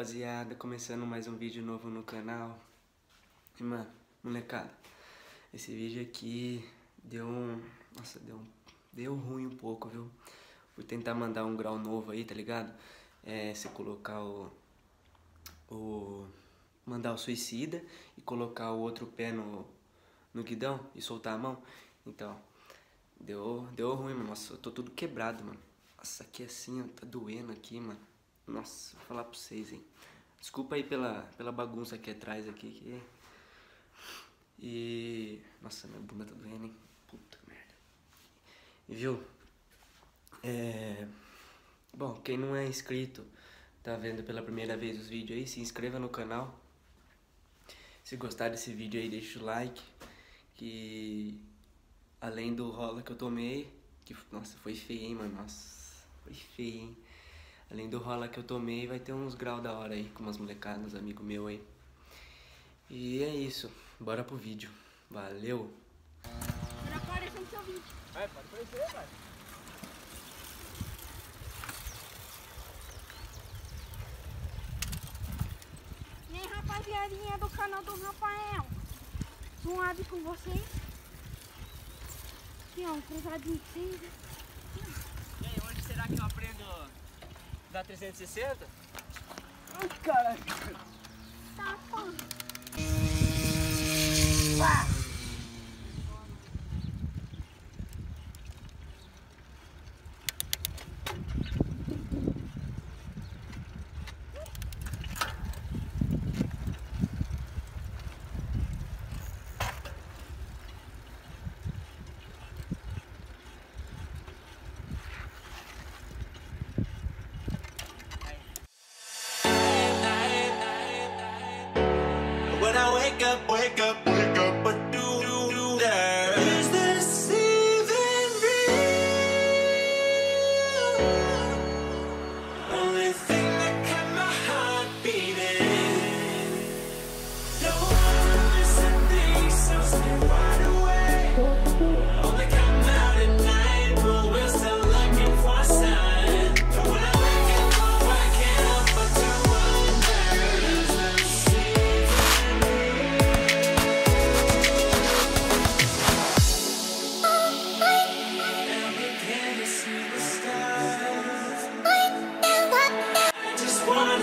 molecada, começando mais um vídeo novo no canal. E mano, molecada Esse vídeo aqui deu um... Nossa, deu um... Deu ruim um pouco, viu? Fui tentar mandar um grau novo aí, tá ligado? É, você colocar o... O... Mandar o suicida e colocar o outro pé no... No guidão e soltar a mão. Então, deu, deu ruim, mano. Nossa, eu tô tudo quebrado, mano. Nossa, aqui assim, ó, tá doendo aqui, mano nossa, vou falar pra vocês, hein. Desculpa aí pela, pela bagunça aqui atrás aqui. Que... E... Nossa, minha bunda tá doendo, hein. Puta merda. E viu? É... Bom, quem não é inscrito, tá vendo pela primeira vez os vídeos aí, se inscreva no canal. Se gostar desse vídeo aí, deixa o like. Que... Além do rola que eu tomei, que... Nossa, foi feio, hein, mano. Nossa, foi feio, hein. Além do rola que eu tomei, vai ter uns graus da hora aí com umas molecadas, amigos meu aí. E é isso. Bora pro vídeo. Valeu! Pra aparecer no seu vídeo. É, pode aparecer, vai. E aí, rapaziadinha do canal do Rafael. Suave com vocês. Aqui, ó, um cruzadinho cinza. E aí, onde será que eu aprendo da 360? Ai, caralho. Tá, pô. Wake up, wake up,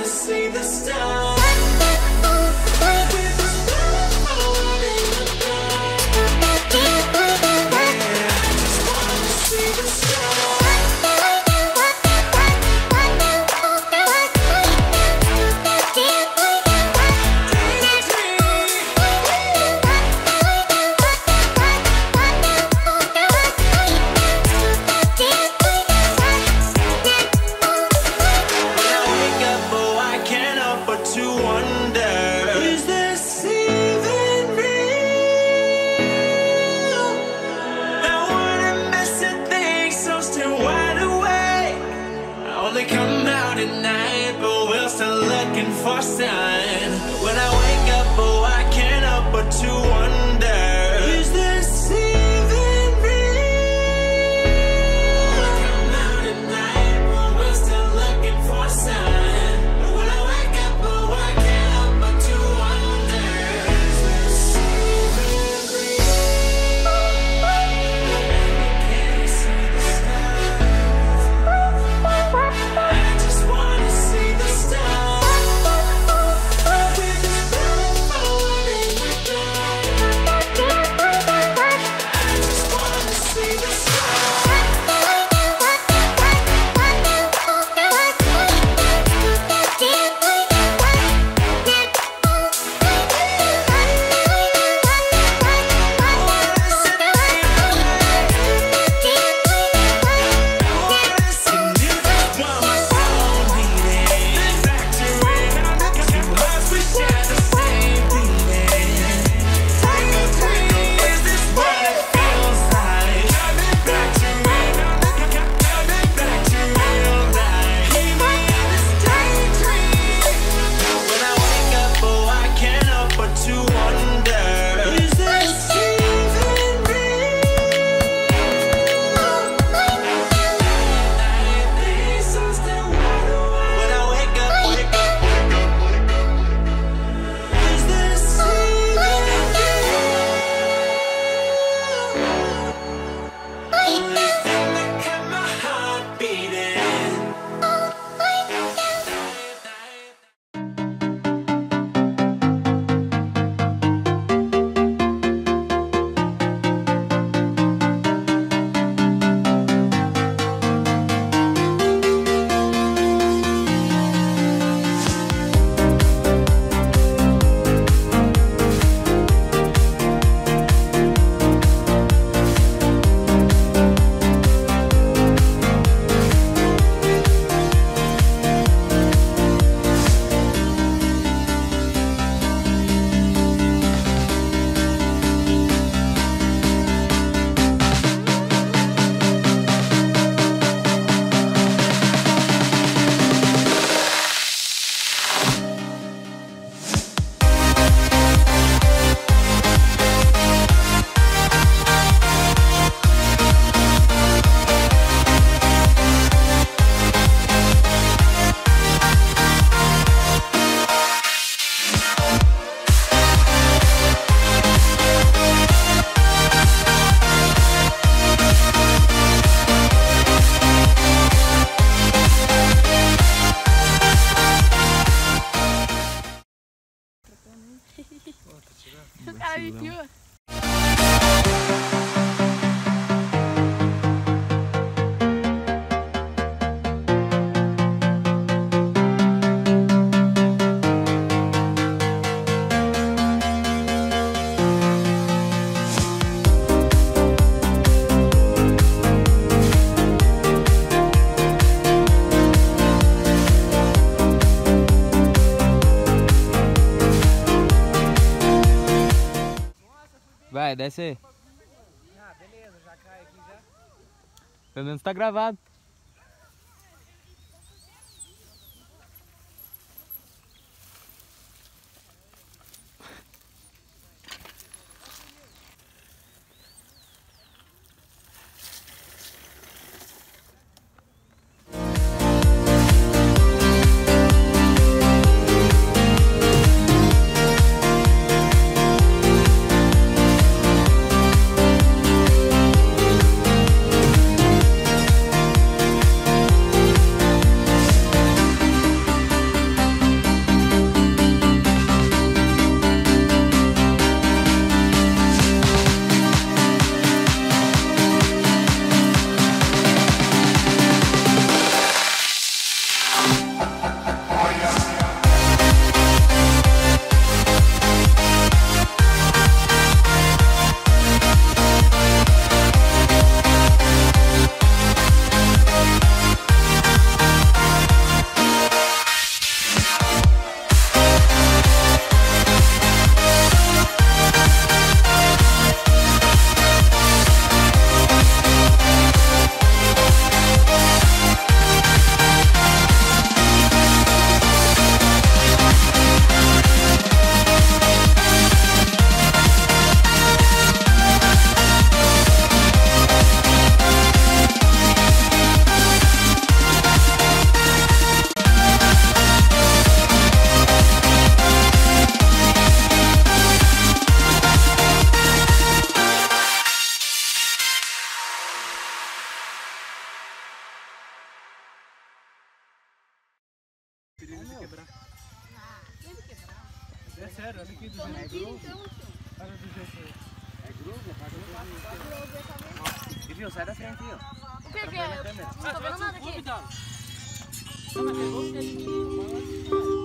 see the stars. We're still looking for sign. When I wake up, oh, I can't help but to desce aí. Ah, beleza, já cai aqui já. Pelo menos tá gravado. É sério, olha aqui do jeito. É groove? Olha do jeito. É groove? E viu, sai da frente aí, ó. O que que é? Não tô vendo nada aqui. Ó,